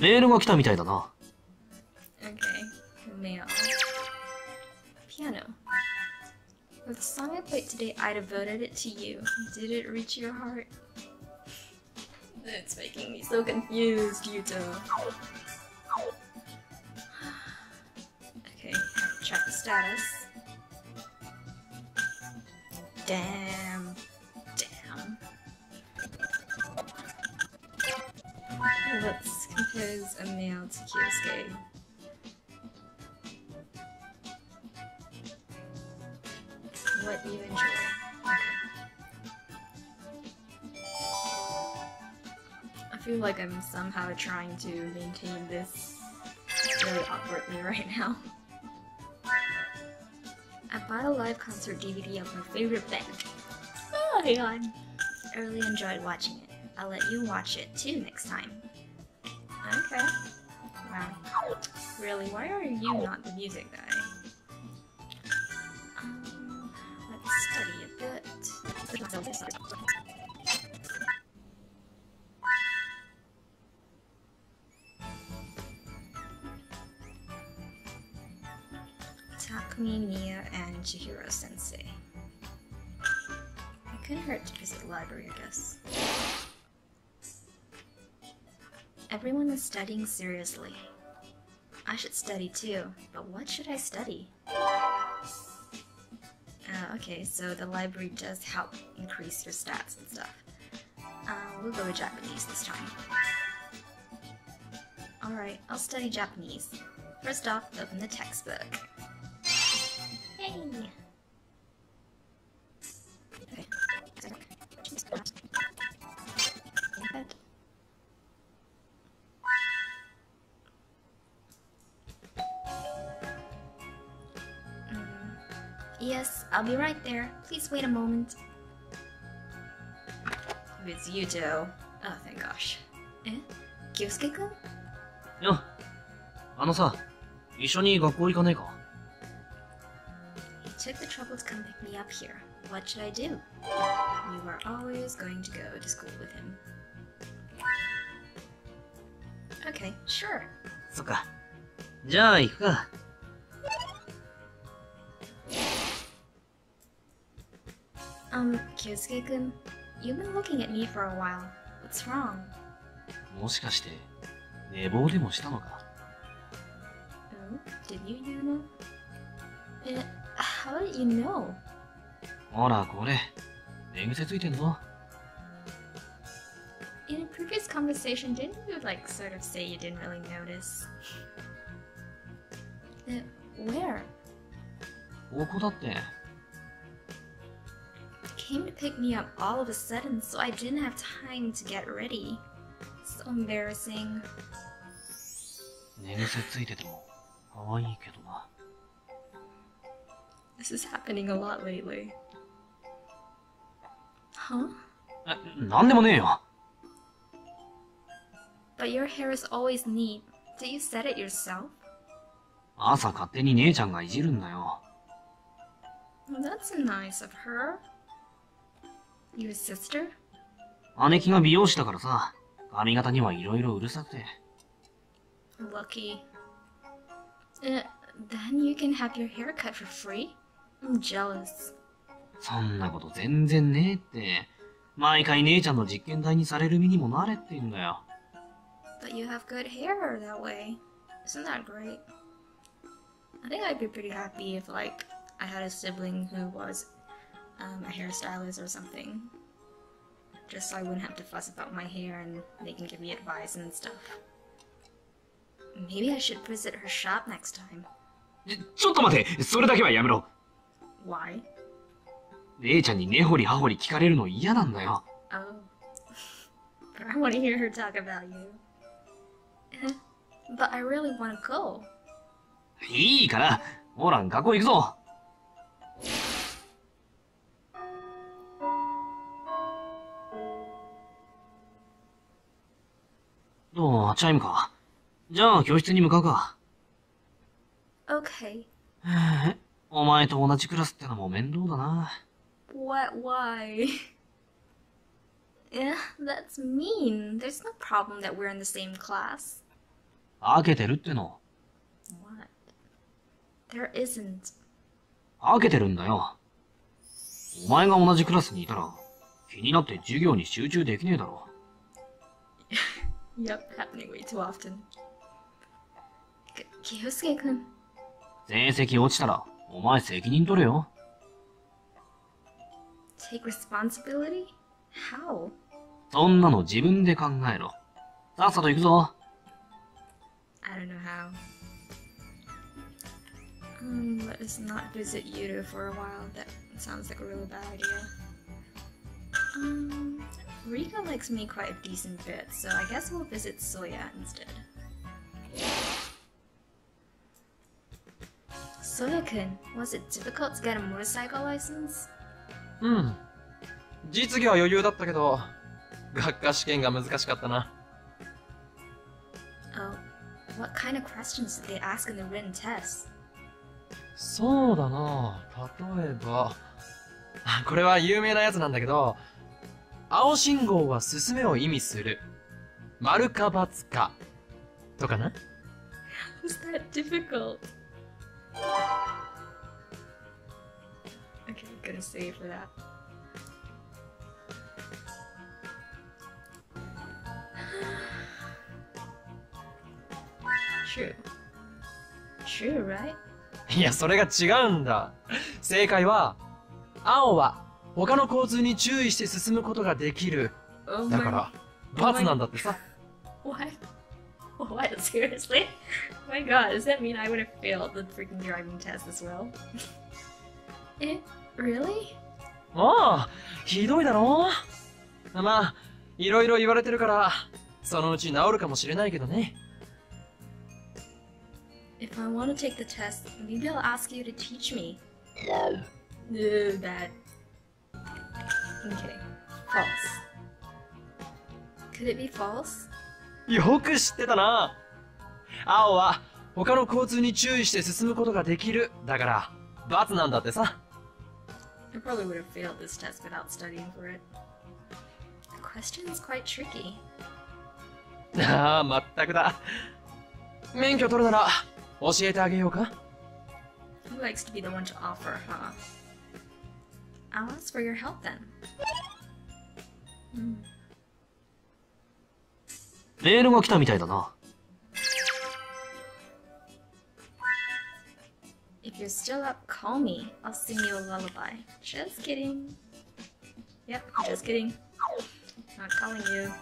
メールが来たみたいだな。 Okay, mail. Piano. With the song I played today, I devoted it to you. Did it reach your heart? It's making me so confused, Yuto. Okay, check the status. Damn. Damn. Let's compose a mail to Kyosuke. What do you enjoy. Okay. I feel like I'm somehow trying to maintain this really awkwardly right now. I bought a live concert DVD of my favorite band. Oh my god. I really enjoyed watching it. I'll let you watch it too next time. Okay. Wow. Really, why are you not the music guy? Um, let's study a bit. Takumi, Mia, and Chihiro Sensei. It couldn't hurt to visit the library, I guess. Everyone is studying seriously. I should study too, but what should I study? Uh, okay, so the library does help increase your stats and stuff. Uh, we'll go with Japanese this time. Alright, I'll study Japanese. First off, open the textbook. Hey! there. Please wait a moment. It's Yuto. Oh, thank gosh. Eh? Kyosuke-kun? よ。あのさ、一緒に学校行かねえか He took the trouble to come pick me up here. What should I do? You are always going to go to school with him. Okay, sure. そっか。じゃあ行くか。 Um, Kyosuke-kun, you've been looking at me for a while. What's wrong? もしかして、寝坊でもしたのか Oh, did you, you know? Eh, how did you know? ほら、これ。寝癖ついてんぞ。In a previous conversation, didn't you like sort of say you didn't really notice? Uh, where? ここだって。Came to pick me up all of a sudden, so I didn't have time to get ready. So embarrassing. 寝癖ついてても、可愛いけどな。 This is happening a lot lately. Huh? え、なんでもねえよ。 But your hair is always neat. Did you set it yourself? 朝勝手に姉ちゃんがいじるんだよ。 Well, that's nice of her. Your sister? 姉貴が美容師だからさ、髪型にはいろいろうるさくて。Lucky. Uh, then you can have your hair cut for free? I'm jealous. そんなこと全然ねえって。毎回姉ちゃんの実験台にされる身にもなれって言うんだよ。But you have good hair that way. Isn't that great? I think I'd be pretty happy if, like, I had a sibling who was um, a hairstylist or something. Just so I wouldn't have to fuss about my hair and they can give me advice and stuff. Maybe I should visit her shop next time. ちちょっと待てそれだけはやめろ Why? 姉ちゃんに根掘り葉掘り聞かれるの嫌なんだよ。 Oh. but I want to hear her talk about you. Eh, but I really want to go. いいから、ほら、学校行くぞ。 チャイムか？じゃあ、教室に向かうか。Okay. お前と同じクラスってのも面倒だな。What? Why? Eh, that's mean. There's no problem that we're in the same class. 開けてるっての？What? There isn't. 開けてるんだよ。お前が同じクラスにいたら、気になって授業に集中できねえだろ。Yep, happening way too often. き、清介くん。成績落ちたら、お前責任取れよ。Take responsibility? How? そんなの自分で考えろ。さっさと行くぞ。I don't know how. Um, let us not visit Yuto for a while. That sounds like a really bad idea. Um... Rika likes me quite a decent bit, so I guess we'll visit Soya instead. Soya-kun, was it difficult to get a motorcycle license? うん。実技は余裕だったけど、学科試験が難しかったな。Oh, what kind of questions did they ask in the written test? そうだな例えば、これは有名なやつなんだけど、青信号は進めを意味する。丸か×か。とかな Was that difficult? Okay, I'm gonna save for that. True. True, right? いや、それが違うんだ。正解は、青は他の交通に注意して進むことができる。Oh だから、×なんだってさ。What? What? Seriously? Oh my god, does that mean I would have failed the freaking driving test as well? it? Really? ああ、ひどいだろまあ、いろいろ言われてるから、そのうち治るかもしれないけどね。If I want to take the test, maybe I'll ask you to teach me. Ugh, bad. Okay. False. Could it be false? よく知ってたな。青は他の交通に注意して進むことができる。だから、×なんだってさ。I probably would have failed this test without studying for it. The question is quite tricky. ああ、まったくだ。免許取るなら、教えてあげようか Who likes to be the one to offer, huh? I'll ask for your help then. Hmm. メールが来たみたいだな。 If you're still up, call me. I'll sing you a lullaby. Just kidding. Yep, just kidding. Not calling you.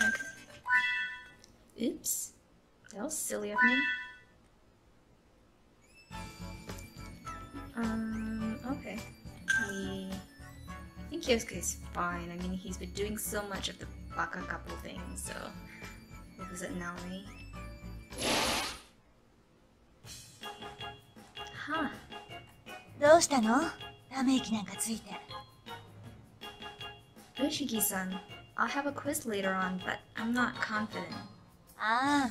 Okay. Oops. That was silly of me. Um, okay. He... I think Yosuke's fine. I mean, he's been doing so much of the baka couple thing, so... We'll visit Naomi. Huh. どうしたのため息なんかついて。 Yoshiki-san, I'll have a quiz later on, but I'm not confident. ああ、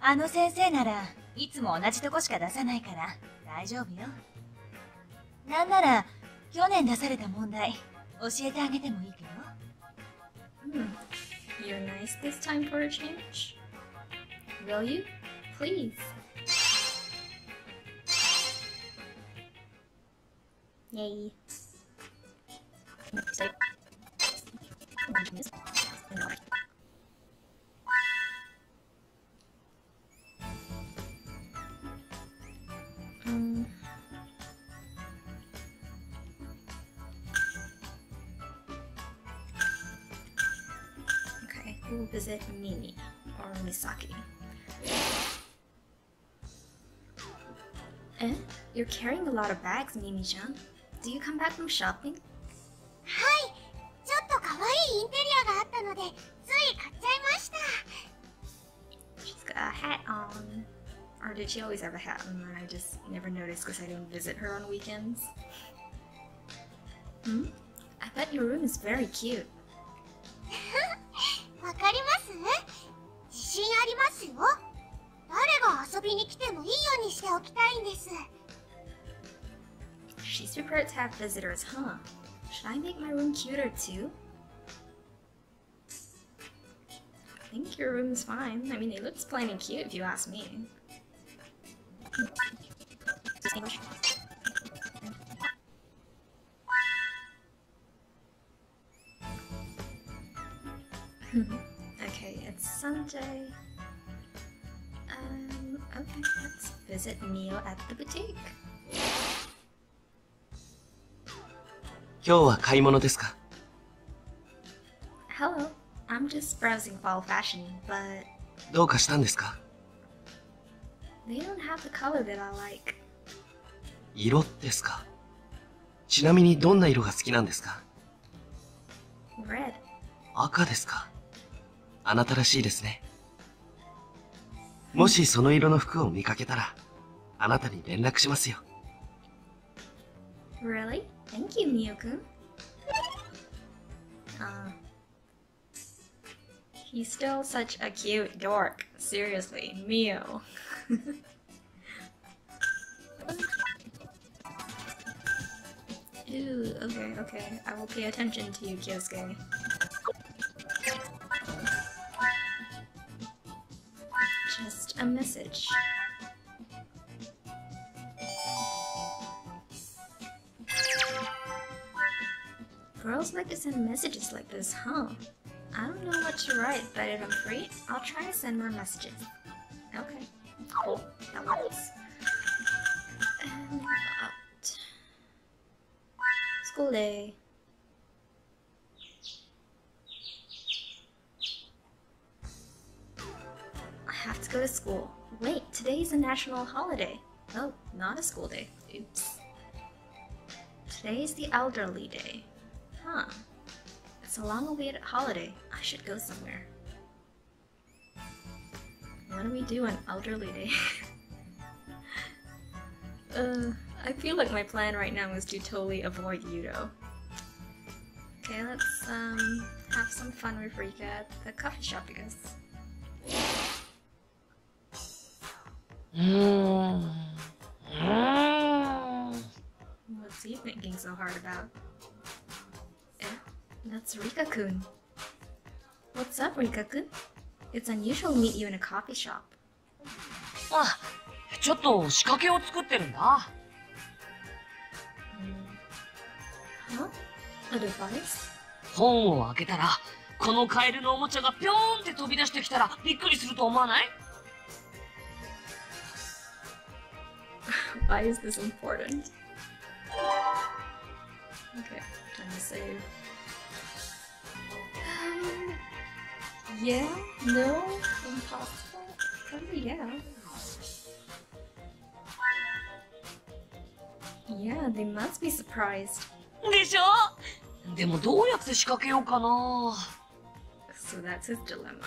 あの先生ならいつも同じとこしか出さないから大丈夫よ。 なんなら去年出された問題教えてあげてもいいけど。Hmm. You're nice this time for a change? Will you? Please. Yay. Um, okay, we'll visit Mimi or Misaki. Eh? You're carrying a lot of bags, Mimi-chan. Do you come back from shopping? はい、ちょっと可愛いインテリアがあったので、つい買っちゃいました。 She's got a hat on. Or did she always have a hat on and I just never noticed because I don't visit her on weekends? Hmm? I bet your room is very cute. She's prepared to have visitors, huh? Should I make my room cuter too? I think your room's fine. I mean, it looks plain and cute if you ask me. okay, it's Sunday. Um, let's visit Neo at the boutique. 今日は買い物ですか Hello, I'm just browsing fall fashion, but どうかしたんですか they don't have the color that I like. 色ですかちなみにどんな色が好きなんですか Red. 赤ですかあなたらしいですね。もしその色の服を見かけたら、あなたに連絡しますよ。Really? Thank you, Mio-kun. Uh, he's still such a cute dork. Seriously, Mio. Ooh, okay, okay. I will pay attention to you, Kyosuke. A message. Girls like to send messages like this, huh? I don't know what to write, but if I'm free, I'll try to send more messages. Okay, cool, that works. And out. School day. Go to school. Wait, today's a national holiday. Oh, not a school day. Oops. Today's the elderly day. Huh. It's a long awaited holiday. I should go somewhere. What do we do on elderly day? uh, I feel like my plan right now is to totally avoid Yuto. Okay, let's um have some fun with Rika at the coffee shop, I guess. うーん。うーん。What's he thinking so hard about? Eh, that's Rika-kun. What's up, Rika-kun? It's unusual to meet you in a coffee shop. あ、ちょっと仕掛けを作ってるんだ。Huh? A device? 本を開けたら、このカエルのおもちゃがぴょーんって飛び出してきたらびっくりすると思わない Why is this important? Okay, time to save. Um, yeah, no, impossible. Probably yeah. Yeah, they must be surprised. でしょでもどうやって仕掛けようかな So that's his dilemma.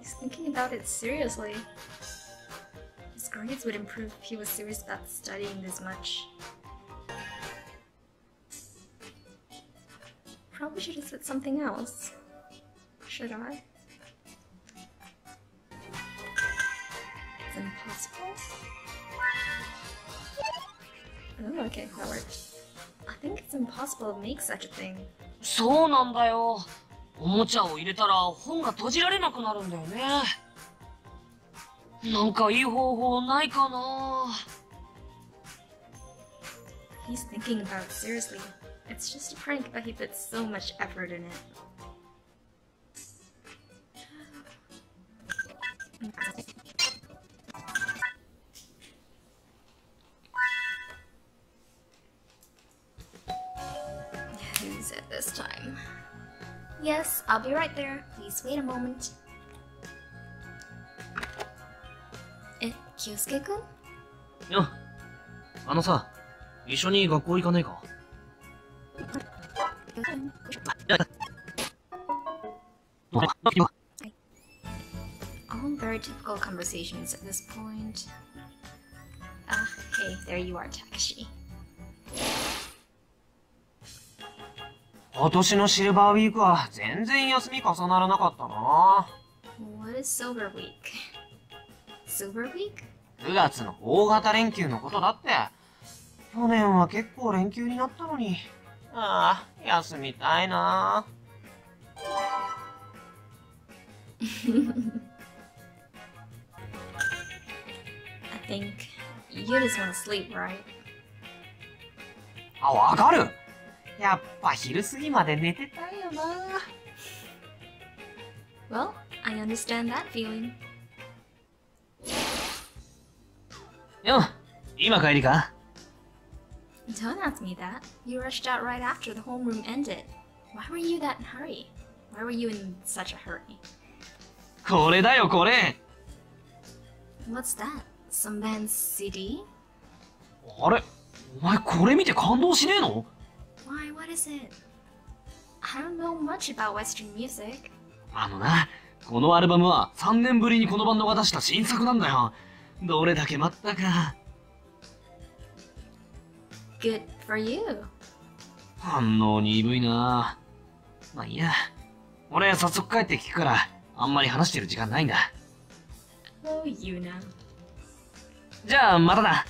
He's thinking about it seriously. His grades would improve if he was serious about studying this much. Probably should have said something else. Should I? It's impossible? Oh, okay, that worked. I think it's impossible to make such a thing. そうなんだよ。おもちゃを入れたら本が閉じられなくなるんだよね。 なんかいい方法ないかな He's thinking about it seriously. It's just a prank, but he puts so much effort in it. Who's it this time? Yes, I'll be right there. Please wait a moment. Eh, Kyosuke-kun? よあのさ、一緒に学校行かねえか All very typical conversations at this point. Ah, hey, there you are, Takashi. 今年のシルバーウィークは全然休み重ならなかったな What is Silver Week? Silver Week? 9月の大型連休のことだって。去年は結構連休になったのに。ああ、休みたいな I think you just want to sleep, right? あ、わかるやっぱ昼過ぎまで寝てたいよな。Well, I understand that feeling. うん、今帰りか Don't ask me that. You rushed out right after the homeroom ended. Why were you that in hurry? Why were you in such a hurry? これだよ、これ What's that? Some band's CD? あれお前これ見て感動しねえの Why, what is it? I don't know much about Western music. あのな、このアルバムは3年ぶりにこのバンドが出した新作なんだよ。どれだけ待ったか。Good for you. 反応鈍いなまあいいや。俺早速帰って聞くから、あんまり話してる時間ないんだ。Oh, you know. じゃあ、またな。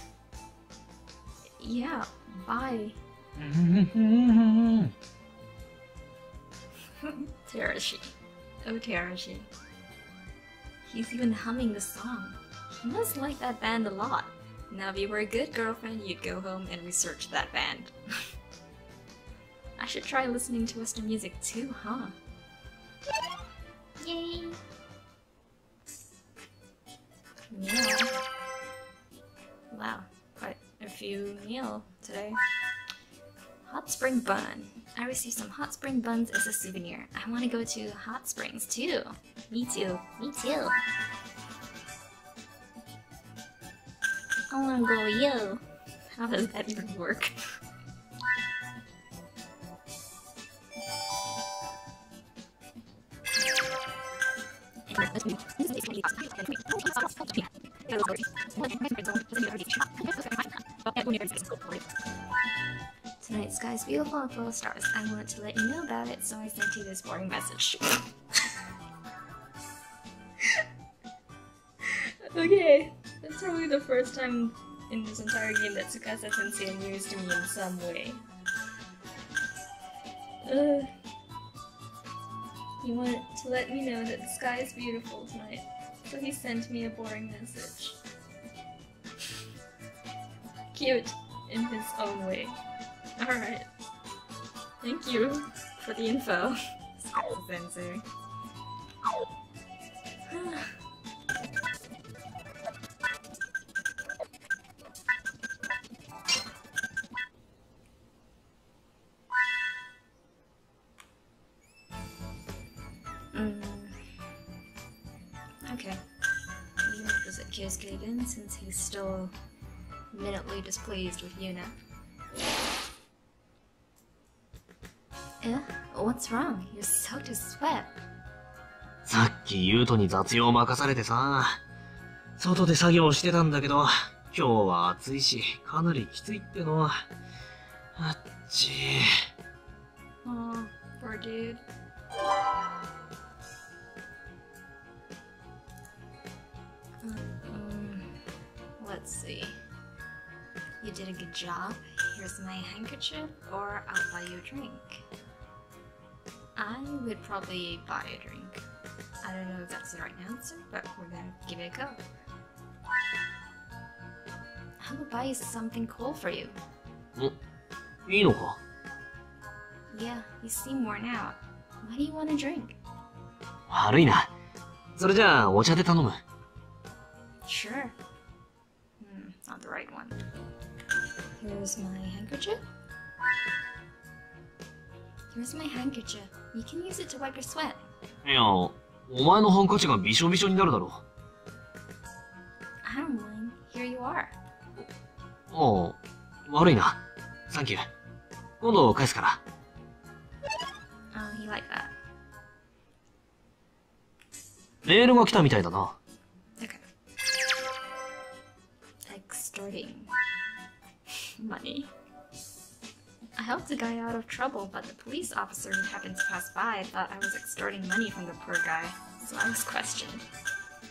Yeah, bye. うん。Terashi. Oh, Terashi. He's even humming the song. He must like that band a lot. Now, if you were a good girlfriend, you'd go home and research that band. I should try listening to Western music too, huh? Yay! Meal. Wow, quite a few meal today. Hot Spring Bun. I received some hot spring buns as a souvenir. I want to go to hot springs too. Me too. Me too. I want to go you. How does that even work? Tonight sky's beautiful and full of stars. I wanted to let you know about it, so I sent you this boring message. okay, probably the first time in this entire game that Tsukasa Sensei amused me in some way. Uh, he wanted to let me know that the sky is beautiful tonight, so he sent me a boring message. Cute in his own way. Alright. Thank you for the info, Tsukasa Sensei. Displeased with Yuna. Eh? What's wrong? You're soaked to sweat. さっきユートに雑用任されてさ、外で作業してたんだけど、今日は暑いし、かなりきついっての。あっち Oh, poor dude. Um, let's see. You did a good job. Here's my handkerchief, or I'll buy you a drink. I would probably buy a drink. I don't know if that's the right answer, but we're gonna give it a go. I will buy you something cool for you. いいのか Yeah, you seem worn out. What do you want to drink? 悪いな。それじゃあ、お茶で頼む。 Sure. Here's my handkerchief. Here's my handkerchief. You can use it to wipe your sweat. いや、お前のハンカチがびしょびしょになるだろ I don't mind. Here you are. う。ああ、悪いな。サンキュー。今度返すから。Oh, you like that. メールが来たみたいだな。Okay. Extorting money. I helped a guy out of trouble, but the police officer who happened to pass by thought I was extorting money from the poor guy, so I was questioned.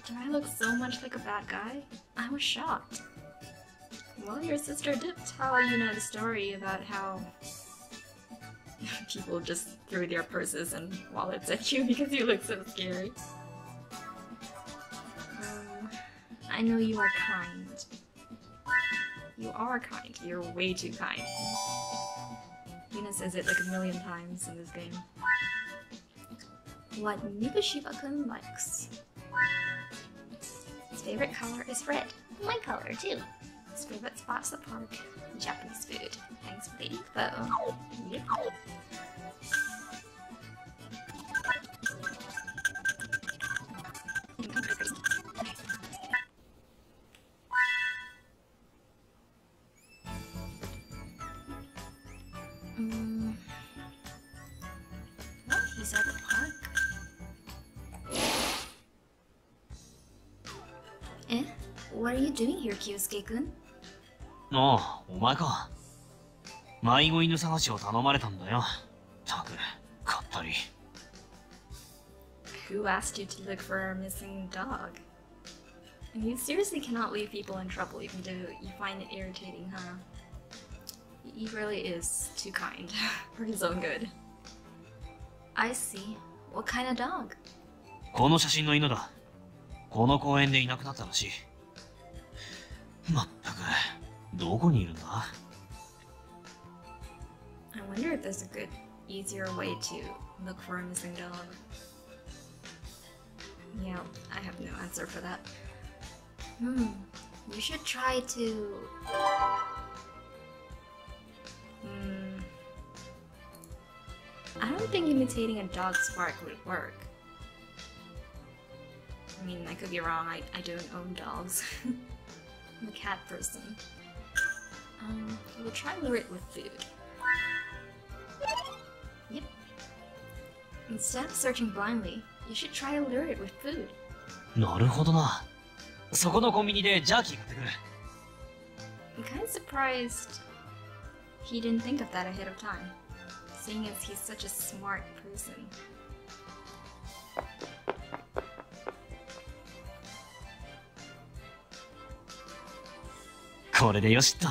Do I look so much like a bad guy? I was shocked. Well, your sister did tell you know the story about how people just threw their purses and wallets at you because you look so scary. Um, I know you are kind, you are kind. You're way too kind. Yuna says it like a million times in this game. What Mibushiba-kun likes. His favorite color is red. My color too. His favorite spot's the park. Japanese food. Thanks for the info. What are you doing here, Kyosuke-kun? ああ、お前か。迷子犬探しを頼まれたんだよ。たく、かったり。Who asked you to look for a missing dog? You seriously cannot leave people in trouble even though you find it irritating, huh? He really is too kind for his own good. I see. What kind of dog? この写真の犬だ。この公園でいなくなったらしい。まったく、どこにいるんだ I wonder if there's a good, easier way to look for a missing dog. Yeah, I have no answer for that. Hmm, you should try to. Hmm. I don't think imitating a dog's bark would work. I mean, I could be wrong, I, I don't own dogs. I'm a cat person. Um, we'll try lure it with food. Yep. Instead of searching blindly, you should try to lure it with food. なるほどな。そこのコンビニでジャーキー買ってくる。 I'm kind of surprised he didn't think of that ahead of time, seeing as he's such a smart person. これでよしっと。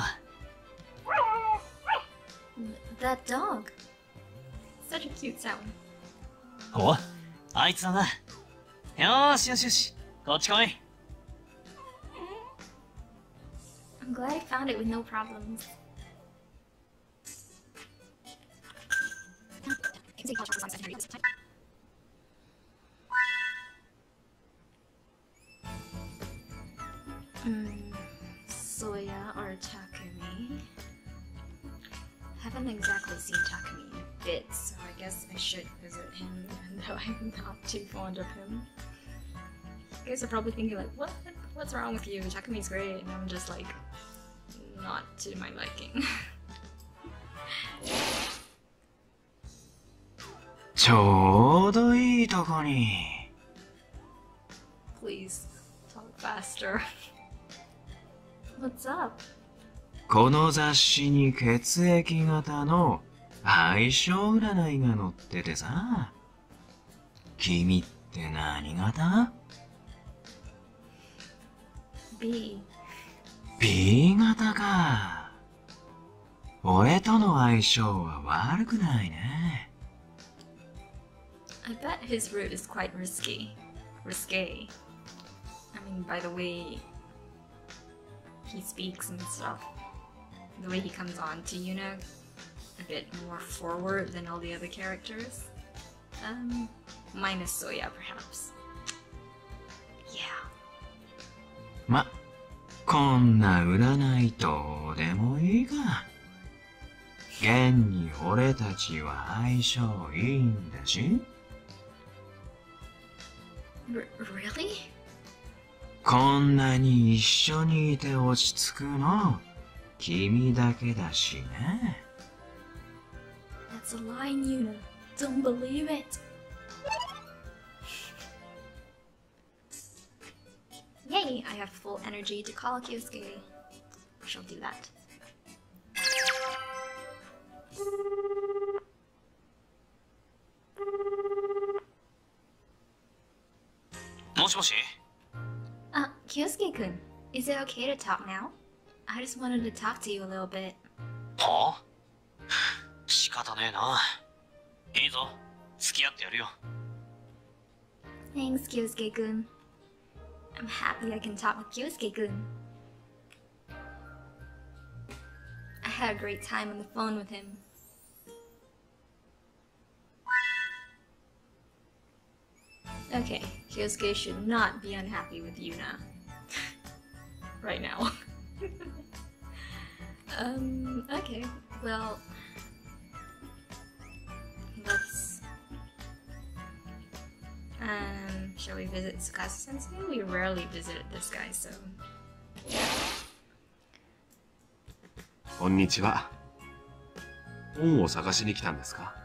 That dog! Such a cute sound. おあいつだな。よーしよしよし。こっち来い。I'm glad I found it with no problems. Fond of him. You guys are probably thinking like, what? What's wrong with you? Takumi's great, and I'm just like, not to my liking. ちょうどいいとこに。Please talk faster. What's up? この雑誌に血液型の相性占いが載っててさ。君って何型 B. ?B 型か。俺との相性は悪くないね。 I bet his route is quite risky. Risque. I mean, by the way he speaks and stuff. The way he comes on to Yuna, a bit more forward than all the other characters. Um, minus Soya, perhaps. Yeah. ま、こんな占いどうでもいいが。現に俺たちは相性いいんだし。R- really? こんなに一緒にいて落ち着くの、君だけだしね。That's a line, Yuna. Don't believe it. Yay, I have full energy to call Kyosuke. She'll do that. もしもし Uh, Kyosuke-kun, is it okay to talk now? I just wanted to talk to you a little bit. はあ仕方ねえな。いいぞ。付き合ってやるよ。 Thanks, Kyosuke-kun. I'm happy I can talk with Kyosuke-kun. I had a great time on the phone with him. Okay, Kyosuke should not be unhappy with Yuna. right now. um, okay, well... Let's... Um, shall we visit Tsukasa-sensei? We rarely visited this guy, so... こんにちは。本を探しに来たんですか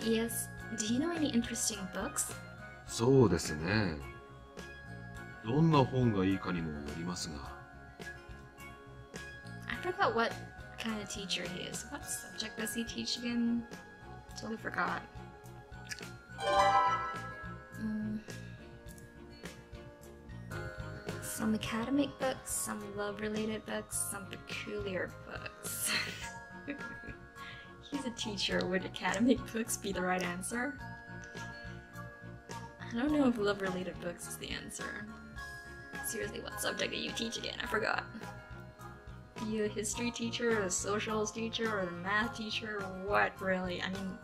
Yes, do you know any interesting books? そうですね。どんな本がいいかにもよりますが。 I forgot what kind of teacher he is. What subject does he teach again? Totally forgot. Mm. Some academic books, some love related books, some peculiar books. He's a teacher. Would academic books be the right answer? I don't know if love related books is the answer. Seriously, what subject do you teach again? I forgot you a history teacher, a socials teacher, or a math teacher, what really? I mean,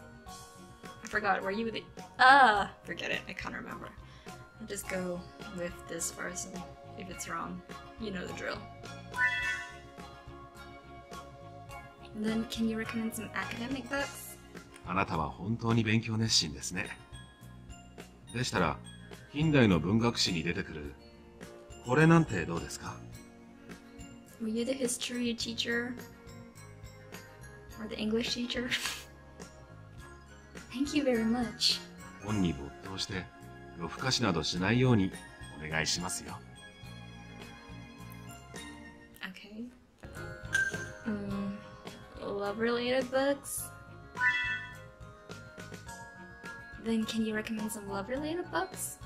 forgot. Were you the. Ah! Forget it. I can't remember. I'll just go with this person. If it's wrong, you know the drill. Then, can you recommend some academic books? あなたは本当に勉強熱心ですね。でしたら、近代の文学史に出てくる、これなんてどうですか Were you the history teacher? Or the English teacher? Thank you very much. 本に没頭して、夜更かしなどしないようにお願いしますよ。Okay. Um, love related books? Then can you recommend some love related books?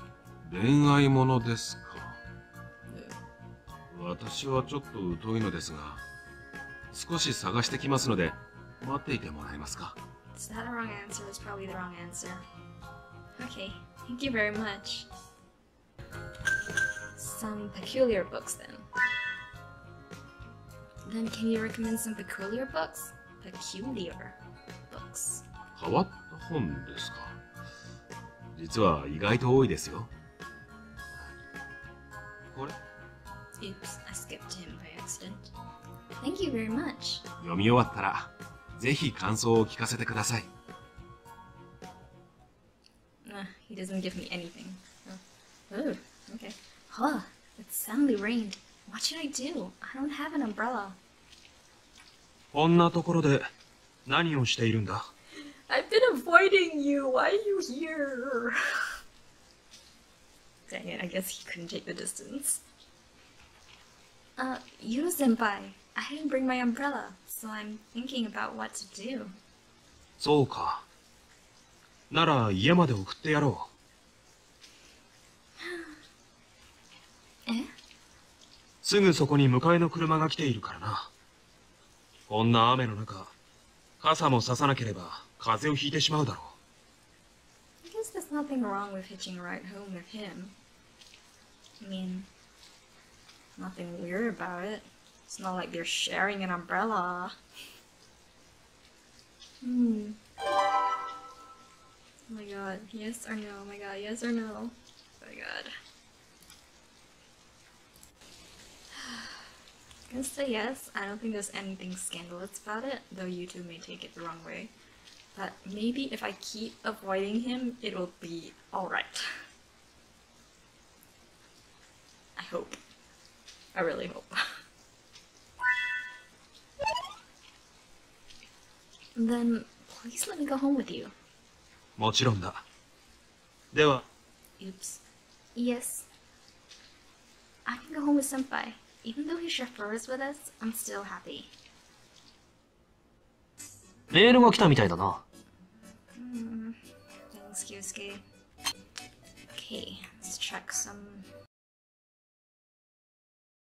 恋愛ものですか私はちょっと疎いのですが、少し探してきますので、待っていてもらえますか Is that a wrong answer? It's probably the wrong answer. Okay, thank you very much. Some peculiar books then. Then can you recommend some peculiar books? Peculiar books. 変わった本ですか実は意外と多いですよ。これ Oops, I skipped him by accident. Thank you very much. 読み終わったら、 ぜひ感想を聞かせてください。Uh, he doesn't give me anything. Oh, okay. Huh, it suddenly rained. What should I do? I don't have an umbrella. こんなところで何をしているんだ I've been avoiding you. Why are you here? Dang it, I guess he couldn't take the distance. Uh, Yuto senpai, I didn't bring my umbrella. So I'm thinking about what to do. そうか。なら家まで送ってやろ Eh? う。すぐそこに迎えの車が来ているからな。こんな雨の中、傘もささなければ風邪をひいてしまうだろ I guess there's nothing wrong with hitching a ride home with him. I mean, nothing weird about it. It's not like they're sharing an umbrella. Hmm. Oh my god, yes or no? Oh my god, yes or no? Oh my god. I'm gonna say yes. I don't think there's anything scandalous about it, though you two may take it the wrong way. But maybe if I keep avoiding him, it'll be alright. I hope. I really hope. then please let me go home with you. う。もちろんだ。では、 Oops. Yes. I can go home with Senpai. Even though he chauffeurs with us, I'm still happy. メールが来たみたいだな。 Hmm. Thanks, Yusuke. Okay, let's check some